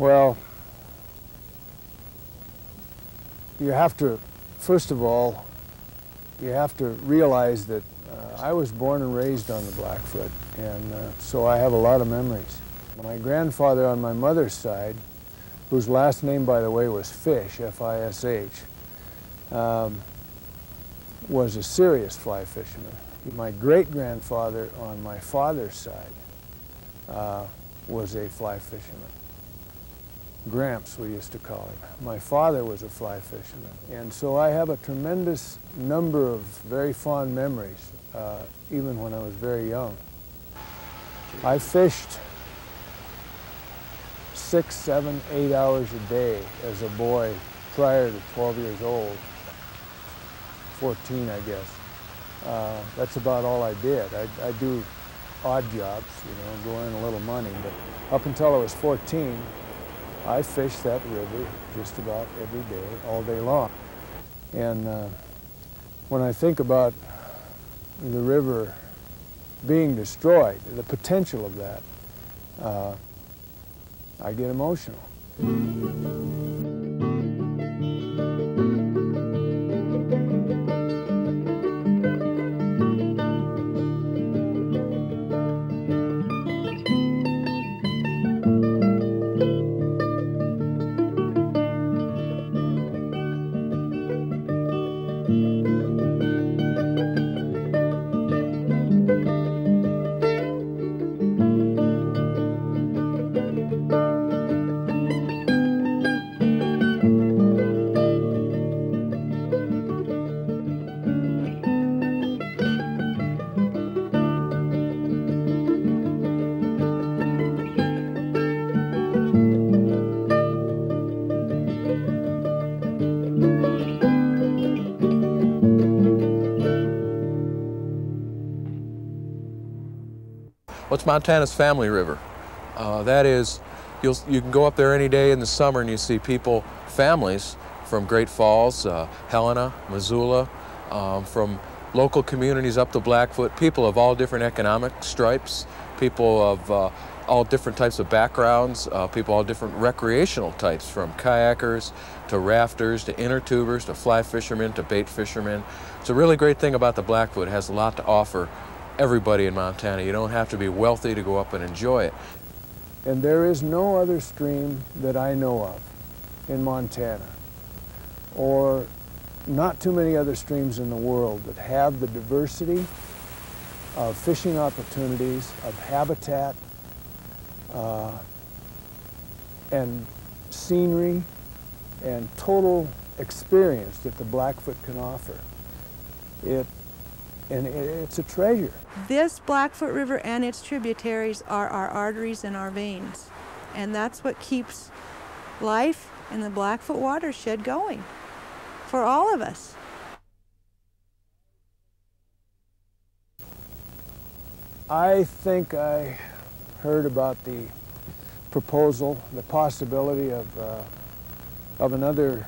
Well, you have to, first of all, you have to realize that uh, I was born and raised on the Blackfoot, and uh, so I have a lot of memories. My grandfather on my mother's side, whose last name, by the way, was Fish, F-I-S-H, um, was a serious fly fisherman. My great-grandfather on my father's side uh, was a fly fisherman. Gramps, we used to call him. My father was a fly fisherman. And so I have a tremendous number of very fond memories, uh, even when I was very young. I fished six, seven, eight hours a day as a boy prior to 12 years old. 14, I guess. Uh, that's about all I did. I, I do odd jobs, you know, go earn a little money, but up until I was 14, I fish that river just about every day, all day long. And uh, when I think about the river being destroyed, the potential of that, uh, I get emotional. What's Montana's family river? Uh, that is, you can go up there any day in the summer and you see people, families from Great Falls, uh, Helena, Missoula, um, from local communities up to Blackfoot, people of all different economic stripes, people of uh, all different types of backgrounds, uh, people all different recreational types, from kayakers to rafters to inner tubers to fly fishermen to bait fishermen. It's a really great thing about the Blackfoot. It has a lot to offer everybody in Montana. You don't have to be wealthy to go up and enjoy it. And there is no other stream that I know of in Montana, or not too many other streams in the world that have the diversity of fishing opportunities, of habitat, uh, and scenery, and total experience that the Blackfoot can offer. It and it's a treasure. This Blackfoot River and its tributaries are our arteries and our veins, and that's what keeps life in the Blackfoot watershed going for all of us. I think I heard about the proposal, the possibility of, uh, of another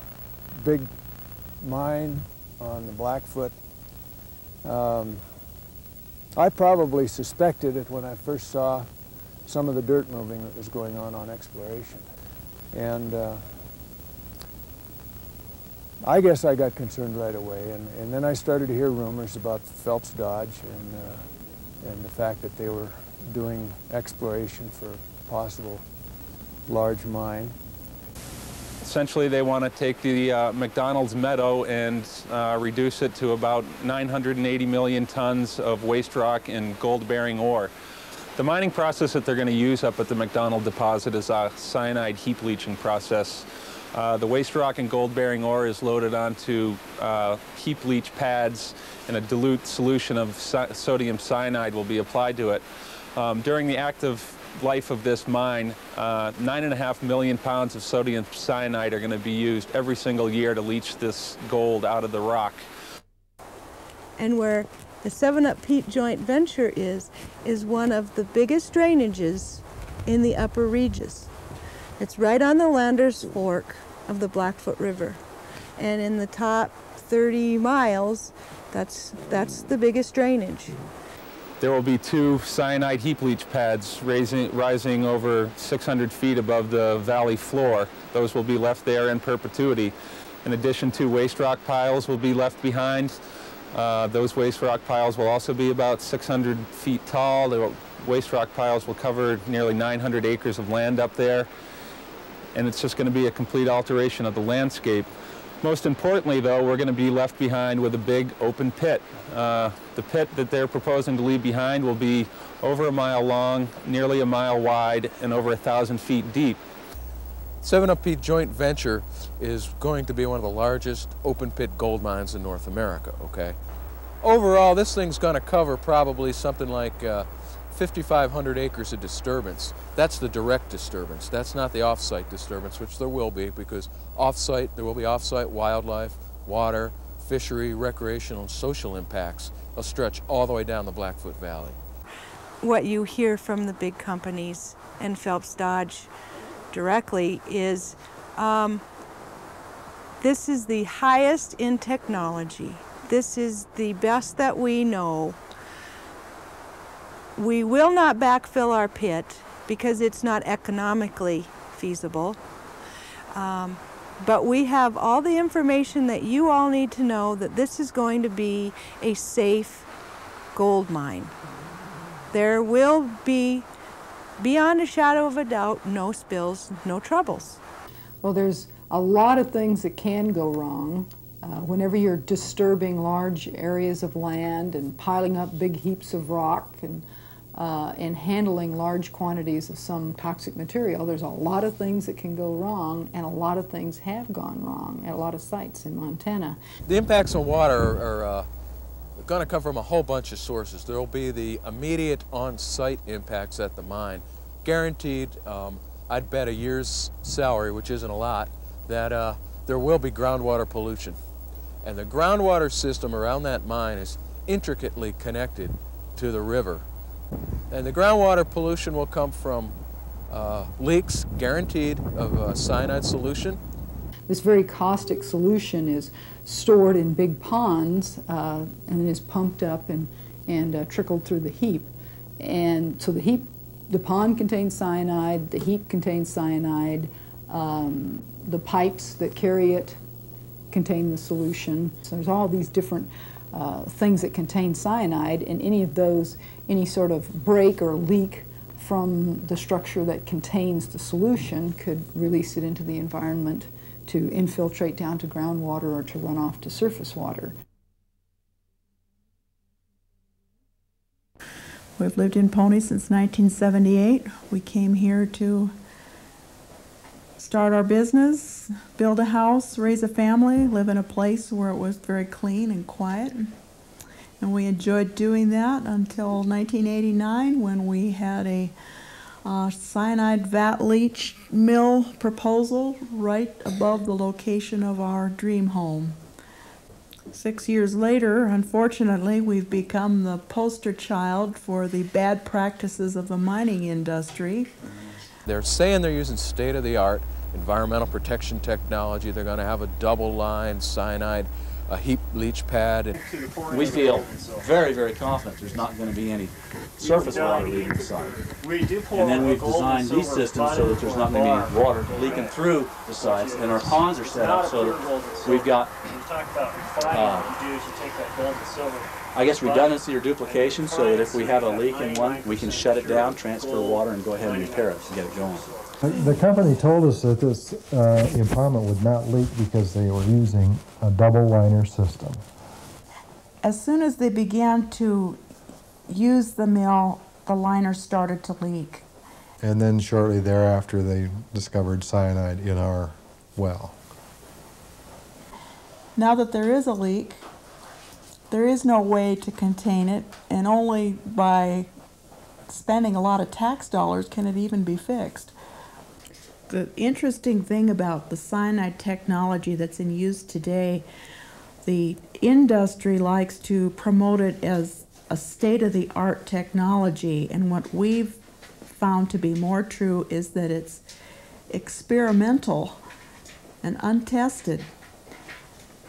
big mine on the Blackfoot um, I probably suspected it when I first saw some of the dirt moving that was going on on exploration. And uh, I guess I got concerned right away. And, and then I started to hear rumors about Phelps Dodge and, uh, and the fact that they were doing exploration for possible large mine. Essentially, they want to take the uh, McDonald's meadow and uh, reduce it to about 980 million tons of waste rock and gold-bearing ore. The mining process that they're going to use up at the McDonald deposit is a cyanide heap leaching process. Uh, the waste rock and gold-bearing ore is loaded onto uh, heap leach pads and a dilute solution of sodium cyanide will be applied to it. Um, during the active life of this mine, uh, nine and a half million pounds of sodium cyanide are going to be used every single year to leach this gold out of the rock. And where the 7-Up Pete Joint Venture is, is one of the biggest drainages in the Upper Regis. It's right on the Landers Fork of the Blackfoot River. And in the top 30 miles, that's, that's the biggest drainage. There will be two cyanide heap leach pads raising, rising over 600 feet above the valley floor. Those will be left there in perpetuity. In addition to waste rock piles will be left behind. Uh, those waste rock piles will also be about 600 feet tall. The waste rock piles will cover nearly 900 acres of land up there. And it's just going to be a complete alteration of the landscape. Most importantly, though, we're going to be left behind with a big open pit. Uh, the pit that they're proposing to leave behind will be over a mile long, nearly a mile wide, and over a thousand feet deep. Seven Up Pete joint venture is going to be one of the largest open pit gold mines in North America, okay? Overall, this thing's going to cover probably something like uh, 5,500 acres of disturbance. That's the direct disturbance. That's not the off-site disturbance, which there will be because off-site, there will be off-site wildlife, water, fishery, recreational, and social impacts. They'll stretch all the way down the Blackfoot Valley. What you hear from the big companies and Phelps Dodge directly is um, this is the highest in technology. This is the best that we know. We will not backfill our pit because it's not economically feasible. Um, but we have all the information that you all need to know that this is going to be a safe gold mine. There will be beyond a shadow of a doubt, no spills, no troubles. Well, there's a lot of things that can go wrong. Uh, whenever you're disturbing large areas of land and piling up big heaps of rock and, uh, and handling large quantities of some toxic material, there's a lot of things that can go wrong, and a lot of things have gone wrong at a lot of sites in Montana. The impacts on water are uh, going to come from a whole bunch of sources. There will be the immediate on-site impacts at the mine, guaranteed, um, I'd bet a year's salary, which isn't a lot, that uh, there will be groundwater pollution. And the groundwater system around that mine is intricately connected to the river. And the groundwater pollution will come from uh, leaks, guaranteed, of cyanide solution. This very caustic solution is stored in big ponds uh, and then is pumped up and, and uh, trickled through the heap. And so the heap the pond contains cyanide, the heap contains cyanide, um, the pipes that carry it contain the solution. So there's all these different uh, things that contain cyanide, and any of those, any sort of break or leak from the structure that contains the solution could release it into the environment to infiltrate down to groundwater or to run off to surface water. We've lived in Pony since 1978. We came here to start our business, build a house, raise a family, live in a place where it was very clean and quiet. And we enjoyed doing that until 1989 when we had a uh, cyanide vat leach mill proposal right above the location of our dream home. Six years later, unfortunately, we've become the poster child for the bad practices of the mining industry. They're saying they're using state-of-the-art environmental protection technology. They're going to have a double line cyanide a heap leach pad. We feel very, very confident there's not going to be any surface water leaving the site. And then we've designed these systems so that there's not going to be any water leaking through the sites. And our ponds are set up so that we've got, uh, I guess redundancy or duplication so that if we have a leak in one, we can shut it down, transfer water, and go ahead and repair it and get it going. The company told us that this uh, impoundment would not leak because they were using a double liner system. As soon as they began to use the mill, the liner started to leak. And then shortly thereafter, they discovered cyanide in our well. Now that there is a leak, there is no way to contain it, and only by spending a lot of tax dollars can it even be fixed the interesting thing about the cyanide technology that's in use today, the industry likes to promote it as a state-of-the-art technology, and what we've found to be more true is that it's experimental and untested.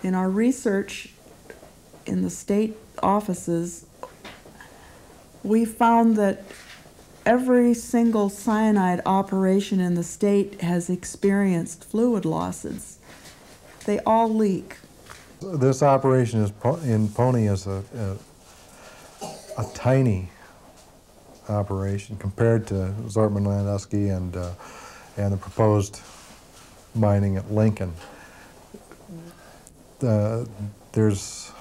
In our research in the state offices, we found that every single cyanide operation in the state has experienced fluid losses. They all leak. This operation is in Pony is a, a, a tiny operation compared to Zortman Landusky and, uh, and the proposed mining at Lincoln. Uh, there's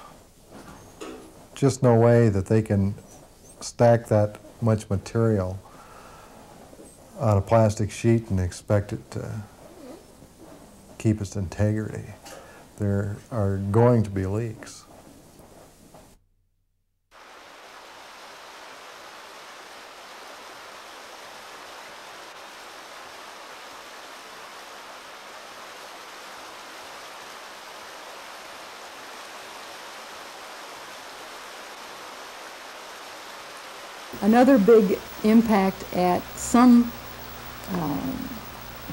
just no way that they can stack that much material on a plastic sheet and expect it to keep its integrity. There are going to be leaks. Another big impact at some um,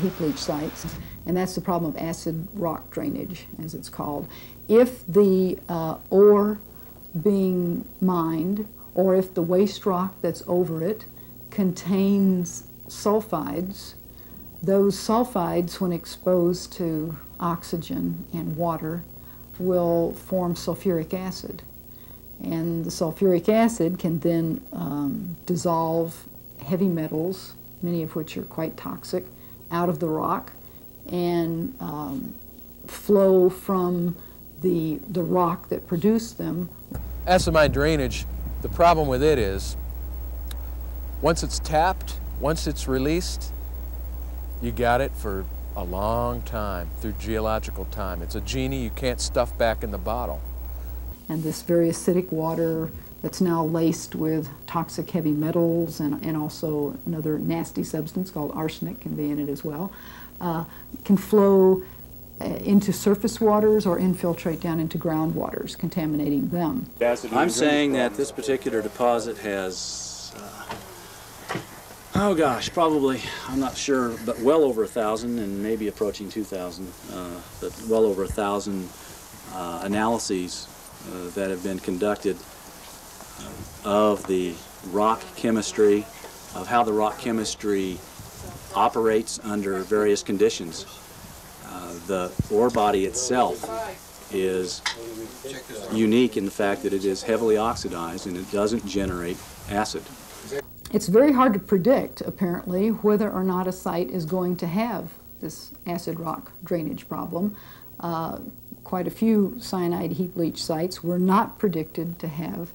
heap leach sites, and that's the problem of acid rock drainage, as it's called. If the uh, ore being mined, or if the waste rock that's over it contains sulfides, those sulfides, when exposed to oxygen and water, will form sulfuric acid. And the sulfuric acid can then um, dissolve heavy metals, many of which are quite toxic, out of the rock and um, flow from the, the rock that produced them. Mine drainage, the problem with it is once it's tapped, once it's released, you got it for a long time through geological time. It's a genie you can't stuff back in the bottle. And this very acidic water that's now laced with toxic heavy metals and, and also another nasty substance called arsenic can be in it as well, uh, can flow uh, into surface waters or infiltrate down into groundwaters, contaminating them. I'm saying that this particular deposit has, uh, oh gosh, probably, I'm not sure, but well over a thousand and maybe approaching 2,000, uh, but well over a thousand uh, analyses that have been conducted of the rock chemistry, of how the rock chemistry operates under various conditions. Uh, the ore body itself is unique in the fact that it is heavily oxidized and it doesn't generate acid. It's very hard to predict, apparently, whether or not a site is going to have this acid rock drainage problem. Uh, quite a few cyanide heap leach sites were not predicted to have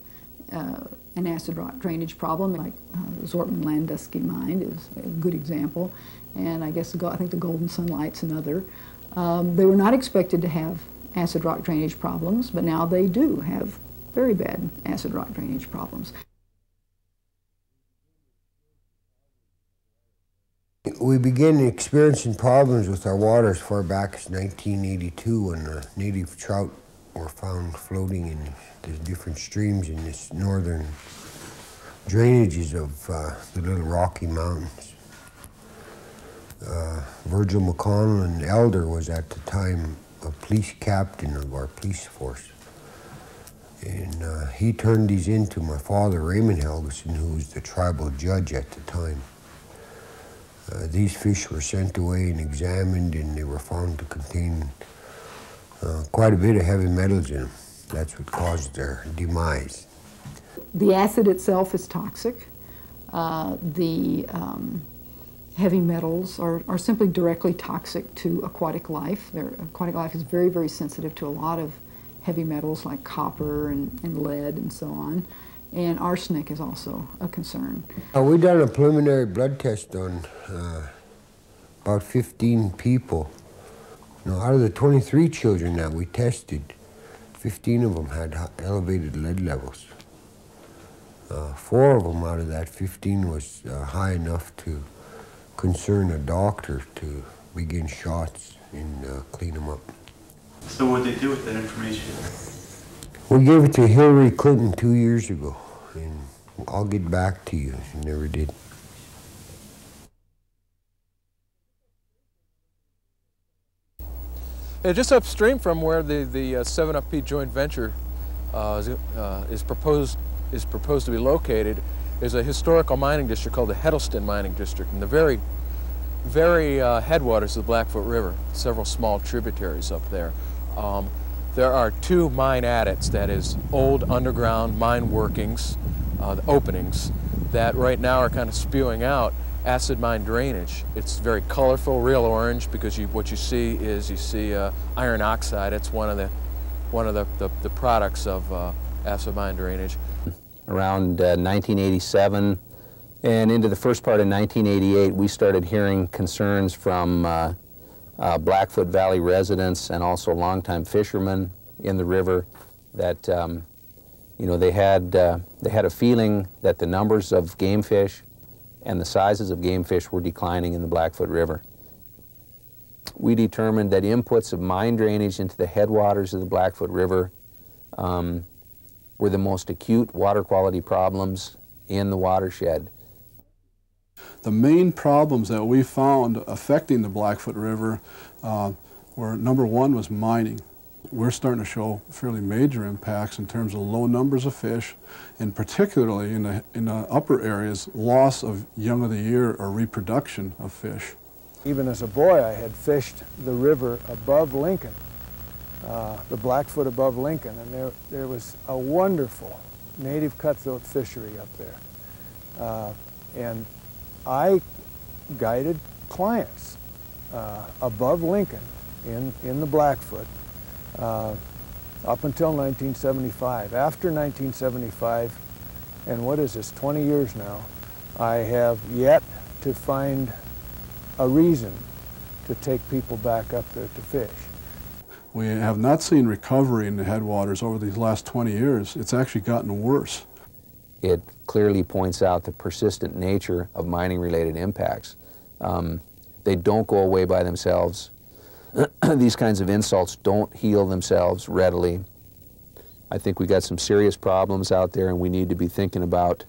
uh, an acid rock drainage problem, like uh, Zortman Landusky mine is a good example, and I guess the, I think the Golden Sunlight's another. Um, they were not expected to have acid rock drainage problems, but now they do have very bad acid rock drainage problems. We began experiencing problems with our water as far back as 1982 when the native trout were found floating in the different streams in this northern drainages of uh, the Little Rocky Mountains. Uh, Virgil McConnell Elder was at the time a police captain of our police force. And uh, he turned these in to my father, Raymond Helgeson, who was the tribal judge at the time. Uh, these fish were sent away and examined, and they were found to contain uh, quite a bit of heavy metals in them. That's what caused their demise. The acid itself is toxic. Uh, the um, heavy metals are, are simply directly toxic to aquatic life. Their aquatic life is very, very sensitive to a lot of heavy metals like copper and, and lead and so on. And arsenic is also a concern. Uh, we done a preliminary blood test on uh, about 15 people. Now, out of the 23 children that we tested, 15 of them had elevated lead levels. Uh, four of them out of that 15 was uh, high enough to concern a doctor to begin shots and uh, clean them up. So what did they do with that information? We gave it to Hillary Clinton two years ago, and I'll get back to you. She never did. Uh, just upstream from where the, the uh, 7-Up Pete joint venture uh, is, uh, is, proposed, is proposed to be located is a historical mining district called the Heddleston Mining District, and the very, very uh, headwaters of the Blackfoot River, several small tributaries up there. Um, there are two mine adits, that is, old underground mine workings, uh, the openings, that right now are kind of spewing out acid mine drainage. It's very colorful, real orange, because you, what you see is you see uh, iron oxide. It's one of the, one of the, the, the products of uh, acid mine drainage. Around uh, 1987 and into the first part of 1988, we started hearing concerns from uh, Blackfoot Valley residents and also longtime fishermen in the river that um, you know they had uh, they had a feeling that the numbers of game fish and the sizes of game fish were declining in the Blackfoot River. We determined that inputs of mine drainage into the headwaters of the Blackfoot River um, were the most acute water quality problems in the watershed. The main problems that we found affecting the Blackfoot River uh, were number one was mining. We're starting to show fairly major impacts in terms of low numbers of fish, and particularly in the, in the upper areas, loss of young of the year or reproduction of fish. Even as a boy, I had fished the river above Lincoln, uh, the Blackfoot above Lincoln, and there, there was a wonderful native cutthroat fishery up there. Uh, and I guided clients uh, above Lincoln in, in the Blackfoot uh, up until 1975. After 1975, and what is this, 20 years now, I have yet to find a reason to take people back up there to fish. We have not seen recovery in the headwaters over these last 20 years. It's actually gotten worse. It clearly points out the persistent nature of mining-related impacts. Um, they don't go away by themselves. These kinds of insults don't heal themselves readily. I think we got some serious problems out there and we need to be thinking about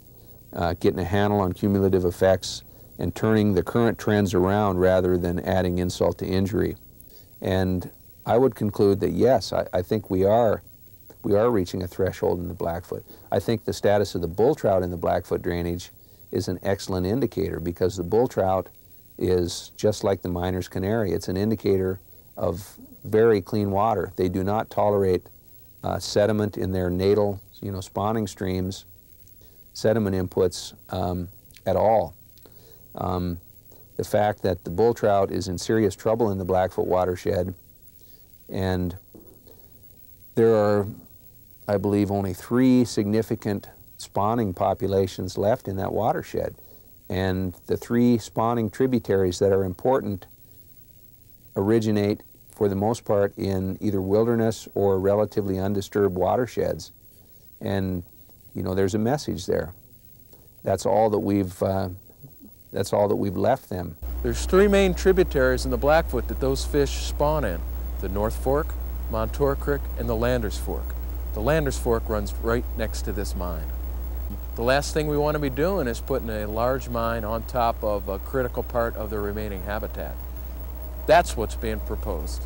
uh, getting a handle on cumulative effects and turning the current trends around rather than adding insult to injury. And I would conclude that yes, I, I think we are we are reaching a threshold in the Blackfoot. I think the status of the bull trout in the Blackfoot drainage is an excellent indicator because the bull trout is just like the miner's canary. It's an indicator of very clean water. They do not tolerate uh, sediment in their natal, you know, spawning streams, sediment inputs um, at all. Um, the fact that the bull trout is in serious trouble in the Blackfoot watershed and there are I believe, only three significant spawning populations left in that watershed. And the three spawning tributaries that are important originate, for the most part, in either wilderness or relatively undisturbed watersheds. And, you know, there's a message there. That's all that we've, uh, that's all that we've left them. There's three main tributaries in the Blackfoot that those fish spawn in. The North Fork, Monture Creek, and the Landers Fork. The Landers Fork runs right next to this mine. The last thing we want to be doing is putting a large mine on top of a critical part of the remaining habitat. That's what's being proposed.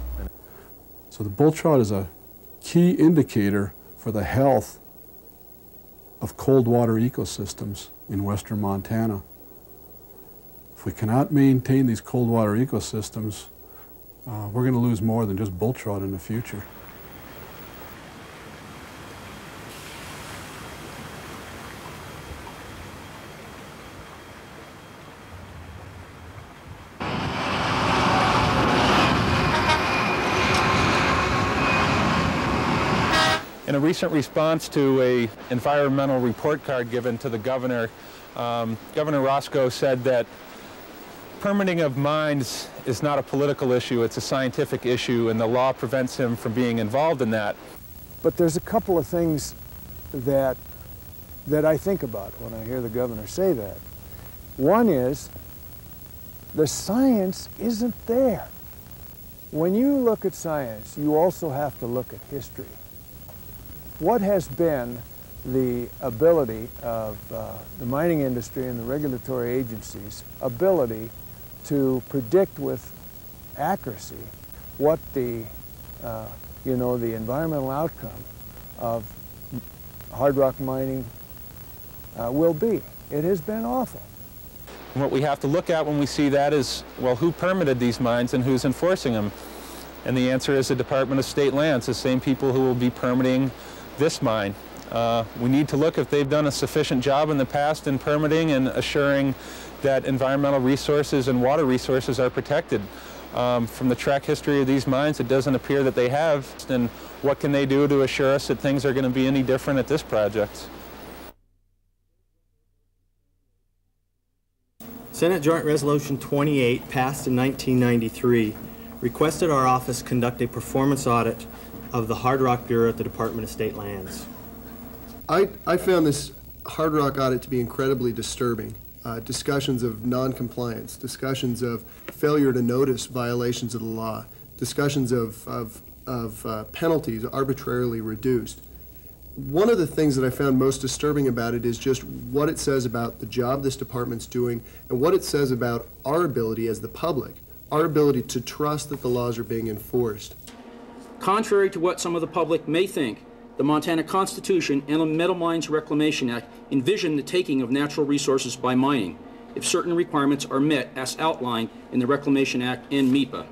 So the bull trout is a key indicator for the health of cold water ecosystems in western Montana. If we cannot maintain these cold water ecosystems, uh, we're going to lose more than just bull trout in the future. In a recent response to a environmental report card given to the governor, um, Governor Racicot said that permitting of mines is not a political issue, it's a scientific issue, and the law prevents him from being involved in that. But there's a couple of things that, that I think about when I hear the governor say that. One is the science isn't there. When you look at science, you also have to look at history what has been the ability of uh, the mining industry and the regulatory agencies' ability to predict with accuracy what the, uh, you know, the environmental outcome of hard rock mining uh, will be. it has been awful. What we have to look at when we see that is, well, who permitted these mines and who's enforcing them? And the answer is the Department of State Lands, the same people who will be permitting this mine. Uh, we need to look if they've done a sufficient job in the past in permitting and assuring that environmental resources and water resources are protected. Um, from the track history of these mines, it doesn't appear that they have. And what can they do to assure us that things are going to be any different at this project? Senate Joint Resolution 28, passed in 1993, requested our office conduct a performance audit of the Hard Rock Bureau at the Department of State Lands. I, I found this Hard Rock audit to be incredibly disturbing. Uh, discussions of noncompliance, discussions of failure to notice violations of the law, discussions of, of, of uh, penalties arbitrarily reduced. One of the things that I found most disturbing about it is just what it says about the job this department's doing and what it says about our ability as the public, our ability to trust that the laws are being enforced. Contrary to what some of the public may think, the Montana Constitution and the Metal Mines Reclamation Act envision the taking of natural resources by mining if certain requirements are met as outlined in the Reclamation Act and MEPA.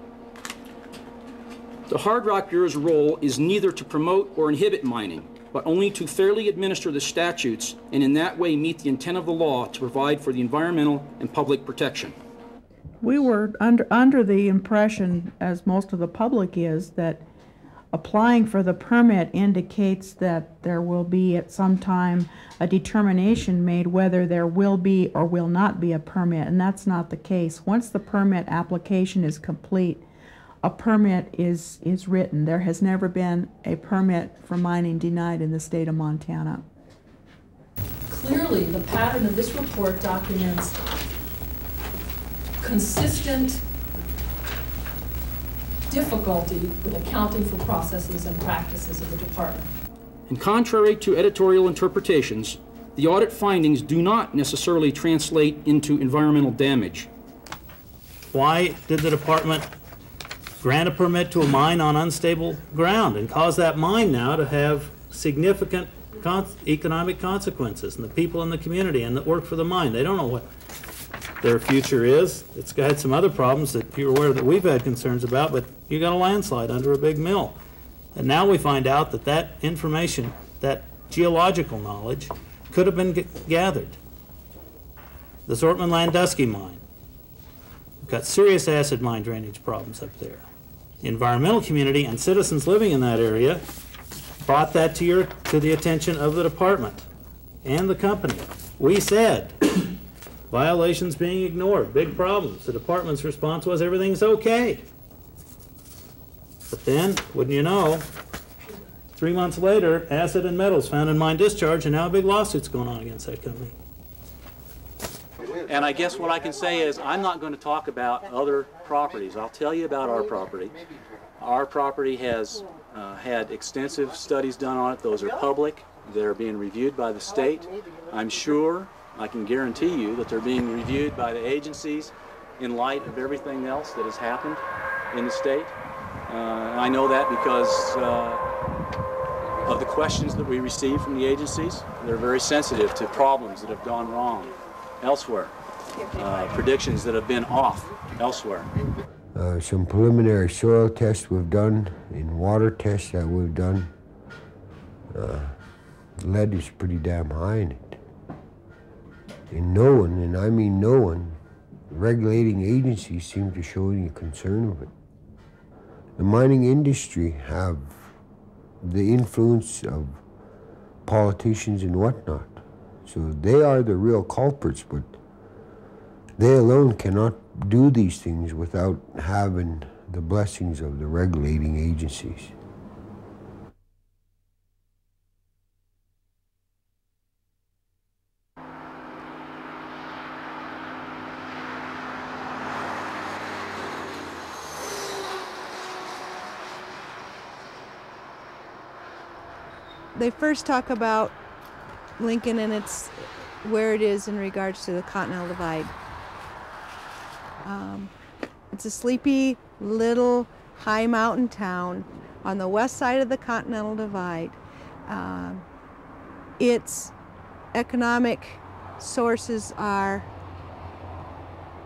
The Hard Rock Bureau's role is neither to promote or inhibit mining, but only to fairly administer the statutes and in that way meet the intent of the law to provide for the environmental and public protection. We were under, under the impression, as most of the public is, that applying for the permit indicates that there will be at some time a determination made whether there will be or will not be a permit, and that's not the case. Once the permit application is complete, a permit is, is written. There has never been a permit for mining denied in the state of Montana. Clearly, the pattern of this report documents consistent difficulty with accounting for processes and practices of the department. And contrary to editorial interpretations, the audit findings do not necessarily translate into environmental damage. Why did the department grant a permit to a mine on unstable ground and cause that mine now to have significant con economic consequences and the people in the community and that work for the mine? They don't know what their future is. It's got some other problems that you're aware that we've had concerns about, but you got a landslide under a big mill. And now we find out that that information, that geological knowledge, could have been gathered. The Zortman Landusky mine. We've got serious acid mine drainage problems up there. The environmental community and citizens living in that area brought that to your to the attention of the department and the company. We said violations being ignored, big problems. The department's response was everything's okay. But then, wouldn't you know, three months later, acid and metals found in mine discharge, and now a big lawsuit's going on against that company. And I guess what I can say is I'm not going to talk about other properties. I'll tell you about our property. Our property has uh, had extensive studies done on it. Those are public. They're being reviewed by the state. I'm sure, I can guarantee you that they're being reviewed by the agencies in light of everything else that has happened in the state. Uh, I know that because uh, of the questions that we receive from the agencies. They're very sensitive to problems that have gone wrong elsewhere, uh, predictions that have been off elsewhere. Uh, some preliminary soil tests we've done, and water tests that we've done. Uh, lead is pretty damn high in it. And no one, and I mean no one, regulating agencies seem to show any concern of it. The mining industry have the influence of politicians and whatnot. So they are the real culprits, but they alone cannot do these things without having the blessings of the regulating agencies. They first talk about Lincoln and its where it is in regards to the Continental Divide. Um, it's a sleepy little high mountain town on the west side of the Continental Divide. Uh, its economic sources are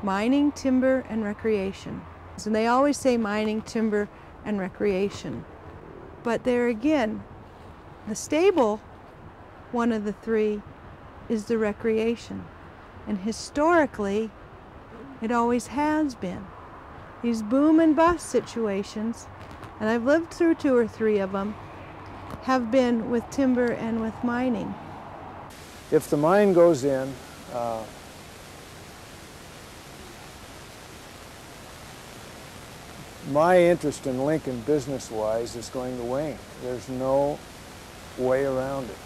mining, timber, and recreation. And they always say mining, timber, and recreation. But there again, the stable, one of the three, is the recreation. And historically, it always has been. These boom and bust situations, and I've lived through two or three of them, have been with timber and with mining. If the mine goes in, uh, my interest in Lincoln business-wise is going to wane. There's no way around it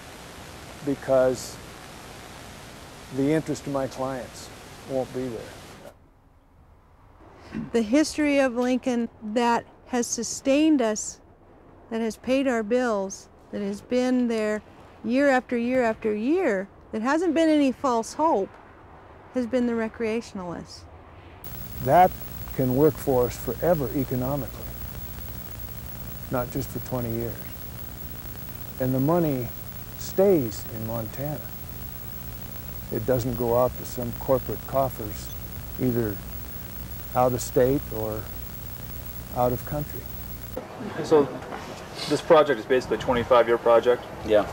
because the interest of my clients won't be there. The history of Lincoln that has sustained us, that has paid our bills, that has been there year after year after year, that hasn't been any false hope, has been the recreationalists. That can work for us forever economically, not just for 20 years. And the money stays in Montana. It doesn't go out to some corporate coffers, either out of state or out of country. So this project is basically a 25-year project? Yeah.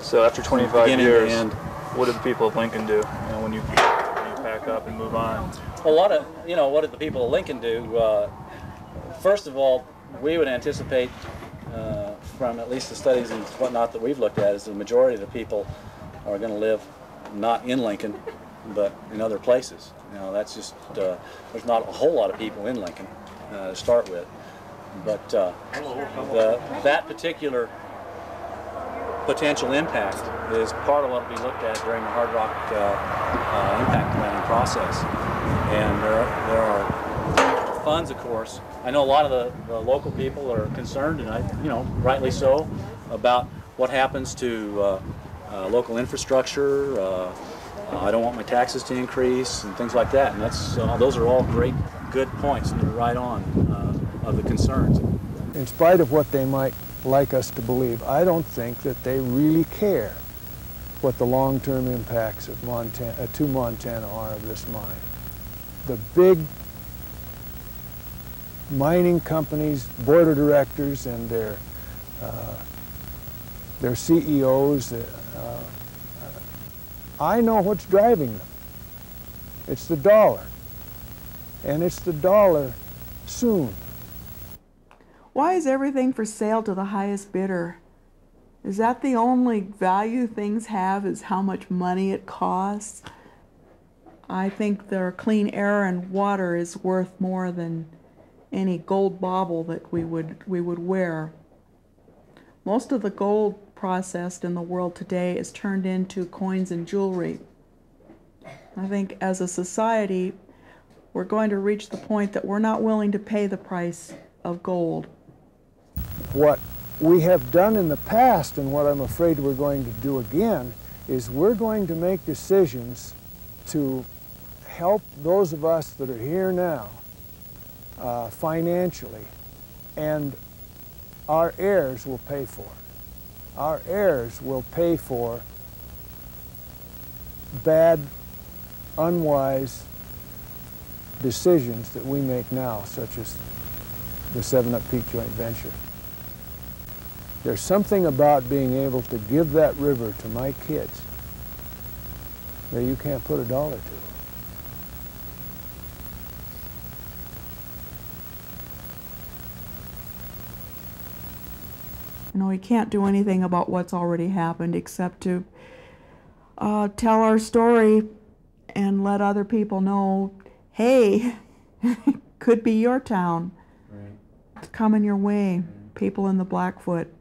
So after 25 years, what do the people of Lincoln do, you know, when you, when you pack up and move on? A lot of, you know, what did the people of Lincoln do? Uh, first of all, we would anticipate from at least the studies and whatnot that we've looked at is the majority of the people are going to live not in Lincoln, but in other places. You know, that's just, uh, there's not a whole lot of people in Lincoln uh, to start with. But uh, the, that particular potential impact is part of what we looked at during the Hard Rock uh, uh, impact planning process. And there, there are funds, of course. I know a lot of the, the local people are concerned, and I, you know, rightly so, about what happens to uh, uh, local infrastructure. Uh, uh, I don't want my taxes to increase and things like that. And that's uh, those are all great, good points, and they're right on uh, of the concerns. In spite of what they might like us to believe, I don't think that they really care what the long-term impacts of Montana, to Montana are of this mine. The big mining companies, board of directors, and their uh, their CEOs. Uh, I know what's driving them. It's the dollar, and it's the dollar soon. Why is everything for sale to the highest bidder? Is that the only value things have is how much money it costs? I think their clean air and water is worth more than any gold bauble that we would we would wear. Most of the gold processed in the world today is turned into coins and jewelry. I think as a society, we're going to reach the point that we're not willing to pay the price of gold. What we have done in the past and what I'm afraid we're going to do again is we're going to make decisions to help those of us that are here now uh, financially and our heirs will pay for it our heirs will pay for bad, unwise decisions that we make now, such as the 7-Up Pete joint venture. There's something about being able to give that river to my kids that you can't put a dollar to. Know, we can't do anything about what's already happened except to uh, tell our story and let other people know, hey, could be your town. Right. It's coming your way, people in the Blackfoot.